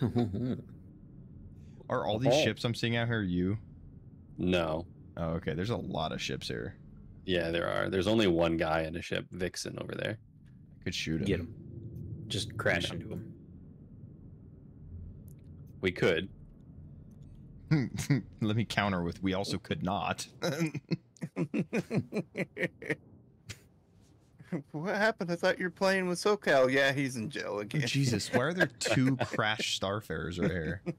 Are all these Oh. ships I'm seeing out here you? No. Oh, okay. There's a lot of ships here. Yeah, there are. There's only one guy in a ship, Vixen, over there. I could shoot him. Get him. Just crash No. into him. We could. Let me counter with we also could not. what happened? I thought you were playing with Sokal. Yeah, he's in jail Oh, again. Jesus, why are there two crash starfarers right here?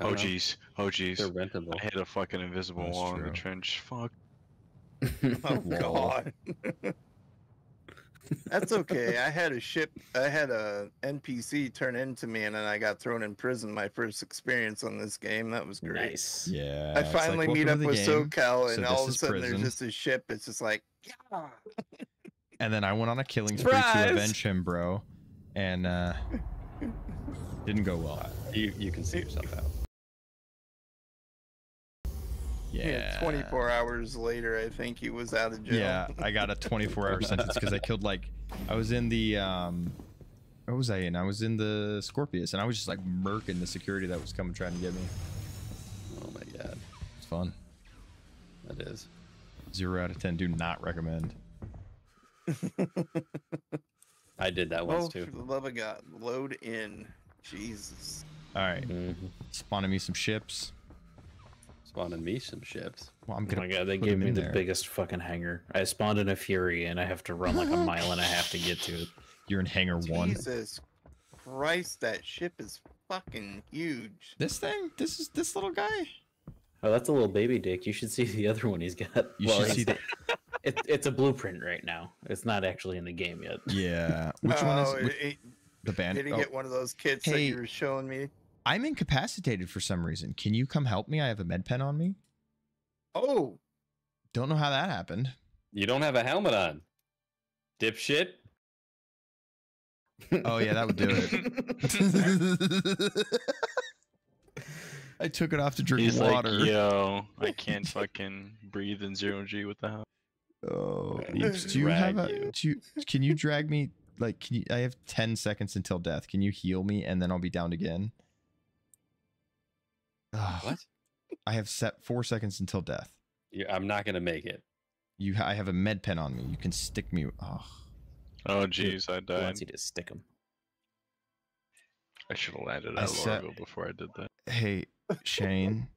Oh jeez. Oh jeez. They're rentable. I hit a fucking invisible That's wall in the trench. Fuck. Oh God. That's okay. I had a ship. I had a NPC turn into me, and then I got thrown in prison. My first experience on this game. That was great. nice. Yeah. I it's like, finally meet up with game. Sokal, and this all of a sudden prison. there's just a ship. It's just like, yeah. And then I went on a killing spree to avenge him, bro. And uh didn't go well. You you can see yourself out. Yeah. Yeah, 24 hours later, I think he was out of jail. Yeah, I got a 24 hour sentence because I killed like I was in the um what was I in? I was in the Scorpius and I was just like murking the security that was coming trying to get me. Oh my god, It's fun. that is. Zero out of ten. Do not recommend. I did that Oh, once for too. the love of God, load in. Jesus. All right, Mhm. spawning me some ships. Spawning me some ships. Well, I'm Oh gonna my god, they gave me the there. biggest fucking hangar. I spawned in a Fury and I have to run like a mile and a half to get to it. You're in hangar one. Jesus Christ, that ship is fucking huge. This thing? This is this little guy? Oh, that's a little baby dick. You should see the other one he's got. You well, should see it's- the it, it's a blueprint right now. It's not actually in the game yet. Yeah. Which one is Oh, which- it- the band? Did he oh, get one of those kits that you were showing me? I'm incapacitated for some reason. Can you come help me? I have a med pen on me. Oh, Don't know how that happened. You don't have a helmet on, dipshit. Oh yeah, that would do it. I took it off to drink He's water. like, yo, I can't fucking breathe in zero G. What the hell? Do you have a? you. Do you, can you drag me? Like, can you? I have ten seconds until death. Can you heal me and then I'll be down again? Ugh, What? I have set four seconds until death. You, I'm not gonna make it. You, I have a med pen on me. You can stick me. Oh, Oh jeez, I He died. wants you to stick him. I should have landed I at set- Largo before I did that. hey, Shane.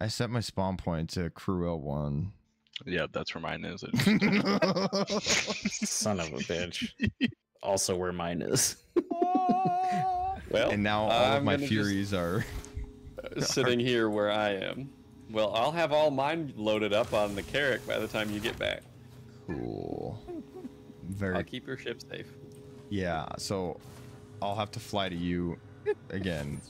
I set my spawn point to crew L one. Yeah, that's where mine is. Son of a bitch. Also where mine is. Well, and now all of I'm my furies are. sitting here where I am. Well, I'll have all mine loaded up on the Carrack by the time you get back. Cool. Very. I'll keep your ship safe. yeah. So I'll have to fly to you again